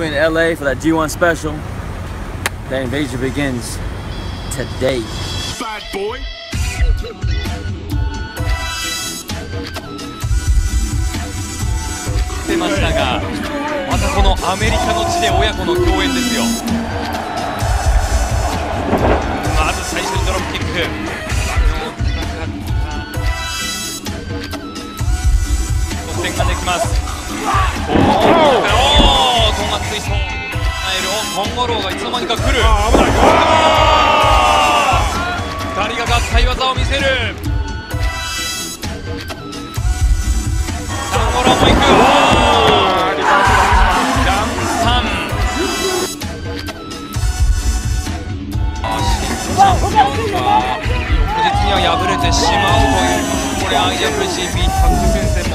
We're in LA for that G1 special. The invasion begins today. Bad boy. 出ましたがまたこのアメリカの地で親子の共演ですよまず最初にドロップキック得点ができますルをコンゴローがいつの間にか来る。2人が合体技を見せる。サンゴローも行く。ランサンあ新チャンピオンが翌日には敗れてしまうというこれ IWGP タッグ戦